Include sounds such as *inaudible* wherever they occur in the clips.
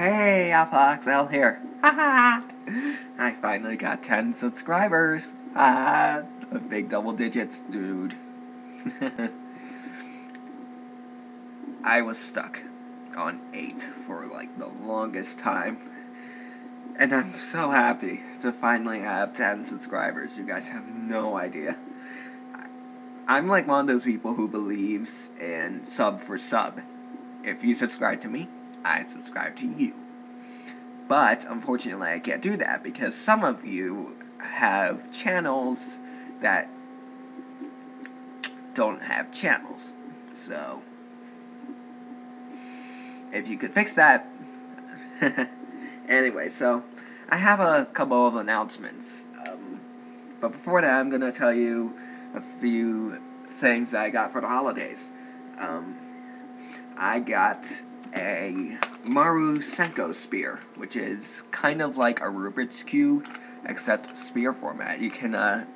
Hey, Alpha here. Haha. I finally got 10 subscribers. Ah, big double digits, dude. *laughs* I was stuck on 8 for like the longest time. And I'm so happy to finally have 10 subscribers. You guys have no idea. I'm like one of those people who believes in sub for sub. If you subscribe to me, I subscribe to you. But unfortunately, I can't do that because some of you have channels that don't have channels. So, if you could fix that. *laughs* anyway, so I have a couple of announcements. Um, but before that, I'm going to tell you a few things I got for the holidays. Um, I got a Marusenko Sphere, which is kind of like a Rubik's Cube, except spear format. You can uh,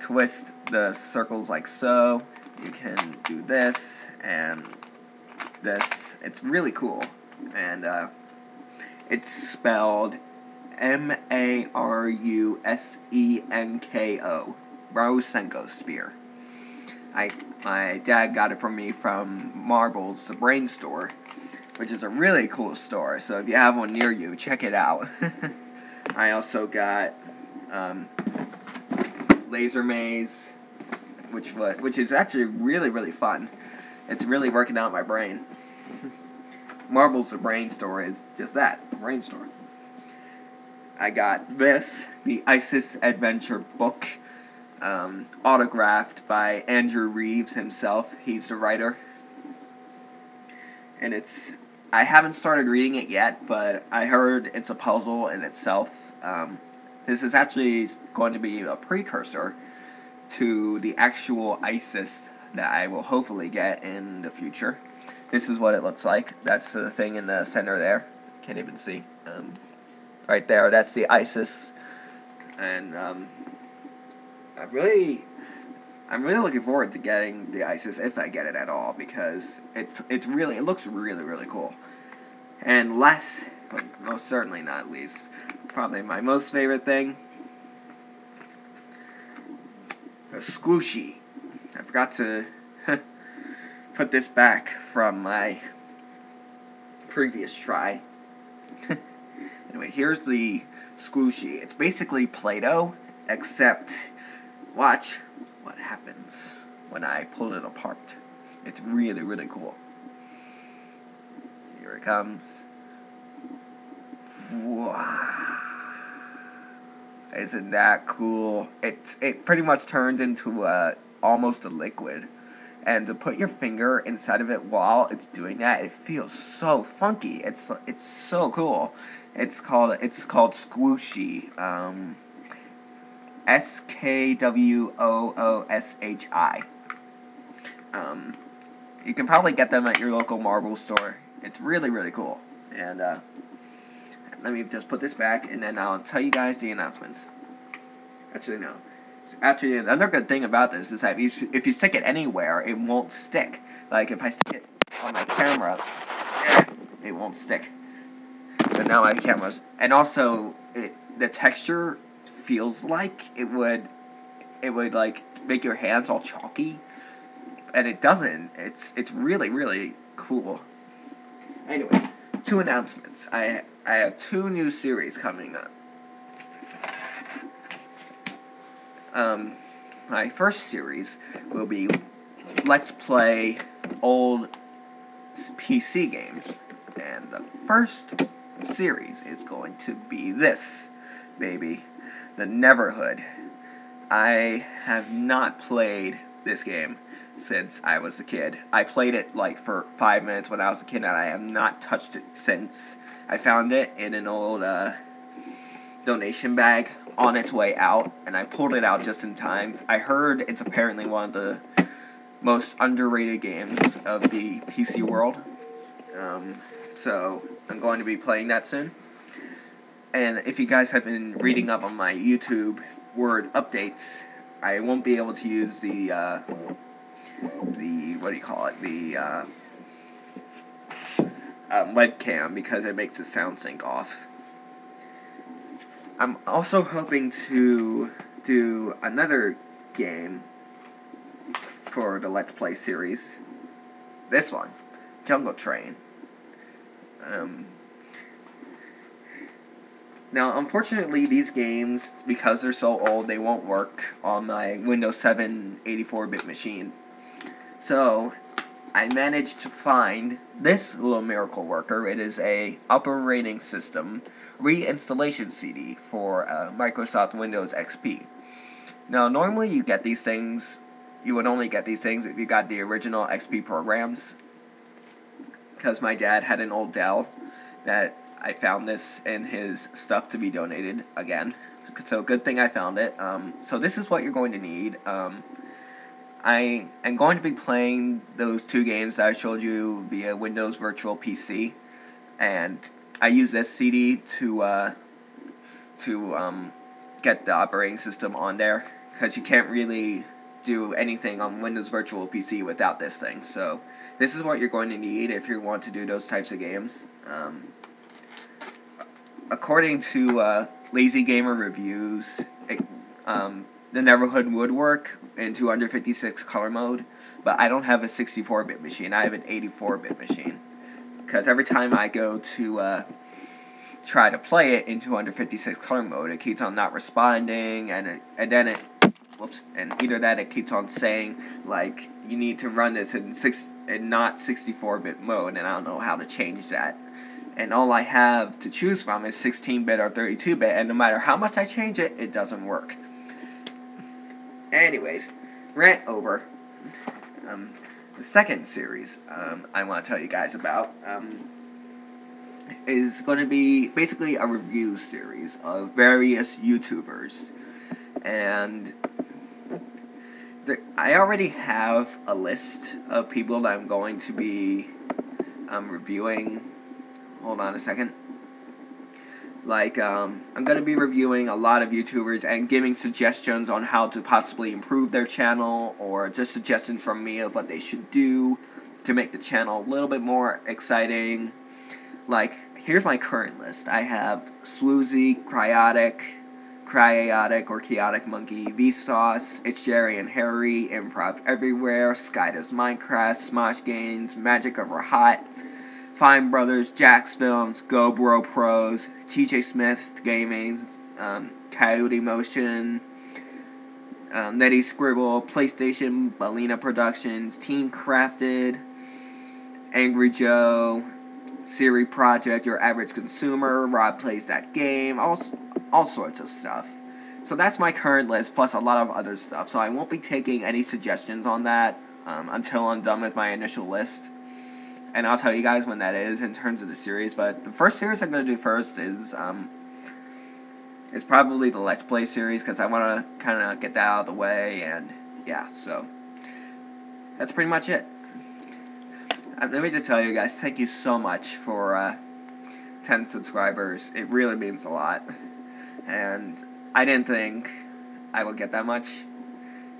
twist the circles like so. You can do this and this. It's really cool. And uh, it's spelled M A R U S E N K O. Marusenko Sphere. I my dad got it for me from Marbles, the brain store, which is a really cool store. So if you have one near you, check it out. *laughs* I also got um, Laser Maze, which which is actually really really fun. It's really working out my brain. *laughs* Marbles the Brain Store is just that, brain store. I got this, the ISIS Adventure book, um, autographed by Andrew Reeves himself. He's the writer. And it's I haven't started reading it yet, but I heard it's a puzzle in itself. Um, this is actually going to be a precursor to the actual ISIS that I will hopefully get in the future. This is what it looks like. That's the thing in the center there. Can't even see. Um, right there, that's the ISIS. And um, I really I'm really looking forward to getting the ISIS if I get it at all because it's it's really it looks really really cool. And last, but most certainly not least, probably my most favorite thing, the squishy. I forgot to *laughs* put this back from my previous try. *laughs* anyway, here's the squishy. It's basically Play-Doh, except watch what happens when I pull it apart. It's really, really cool. Here it comes. Wow. Isn't that cool? It, it pretty much turns into a, almost a liquid. And to put your finger inside of it while it's doing that, it feels so funky. It's it's so cool. It's called it's called Skwooshi. Um, S K W O O S H I. Um, you can probably get them at your local marble store. It's really, really cool. And uh, let me just put this back, and then I'll tell you guys the announcements. Actually, no. Actually, another good thing about this is that if you, if you stick it anywhere, it won't stick. Like, if I stick it on my camera, it won't stick. But now my camera's... And also, it, the texture feels like it would it would like make your hands all chalky. And it doesn't. It's it's really really cool. Anyways two announcements. I i have two new series coming up. Um my first series will be let's play old pc games. And the first series is going to be this baby the Neverhood. I have not played this game since I was a kid. I played it like for five minutes when I was a kid, and I have not touched it since. I found it in an old uh, donation bag on its way out, and I pulled it out just in time. I heard it's apparently one of the most underrated games of the PC world. Um, so I'm going to be playing that soon. And if you guys have been reading up on my YouTube word updates, I won't be able to use the, uh, the, what do you call it, the, uh, um, webcam because it makes the sound sync off. I'm also hoping to do another game for the Let's Play series. This one, Jungle Train. Um, now, unfortunately, these games, because they're so old, they won't work on my Windows 7 84-bit machine. So, I managed to find this little miracle worker. It is a operating system reinstallation CD for uh, Microsoft Windows XP. Now, normally you get these things, you would only get these things if you got the original XP programs. Because my dad had an old Dell that I found this in his stuff to be donated again. So good thing I found it. Um, so this is what you're going to need. Um, I am going to be playing those two games that I showed you via Windows Virtual PC, and I use this CD to uh, to um, get the operating system on there because you can't really do anything on Windows Virtual PC without this thing. So this is what you're going to need if you want to do those types of games. Um, according to uh, Lazy Gamer Reviews, it, um, the Neverhood would work in 256 color mode, but I don't have a 64-bit machine. I have an 84-bit machine. Because every time I go to uh, try to play it in 256 color mode, it keeps on not responding, and it, and then it, whoops, and either that it keeps on saying like you need to run this in six in not 64-bit mode, and I don't know how to change that. And all I have to choose from is 16-bit or 32-bit, and no matter how much I change it, it doesn't work. Anyways, rant over. Um, the second series um, I want to tell you guys about um, is going to be basically a review series of various YouTubers. And the, I already have a list of people that I'm going to be um, reviewing. Hold on a second. Like, um, I'm going to be reviewing a lot of YouTubers and giving suggestions on how to possibly improve their channel or just suggestions from me of what they should do to make the channel a little bit more exciting. Like, here's my current list. I have Swoozy, Cryotic, Cryotic or Chaotic Monkey, Vsauce, It's Jerry and Harry, Improv Everywhere, Sky Does Minecraft, Smosh Games, Magic of Rahat, Fine Brothers, JacksFilms, GoBro Pros, TJ Smith Gaming, um, Coyote Motion, um, Netty Scribble, PlayStation, Balina Productions, Team Crafted, Angry Joe, Siri Project, Your Average Consumer, Rob Plays That Game, all, all sorts of stuff. So that's my current list, plus a lot of other stuff. So I won't be taking any suggestions on that um, until I'm done with my initial list and I'll tell you guys when that is in terms of the series. But the first series I'm going to do first is um, is probably the Let's Play series because I want to kind of get that out of the way, and yeah, so that's pretty much it. Uh, let me just tell you guys, thank you so much for uh, 10 subscribers. It really means a lot, and I didn't think I would get that much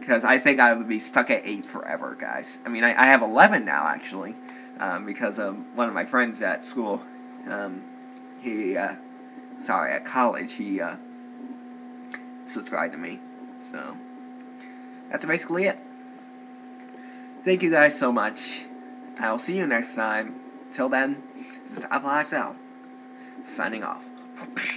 because I think I would be stuck at 8 forever, guys. I mean, I, I have 11 now, actually um, because of one of my friends at school. Um, he, uh, sorry, at college, he uh, subscribed to me. So, that's basically it. Thank you guys so much. I'll see you next time. Till then, this is Apple XL, signing off. *laughs*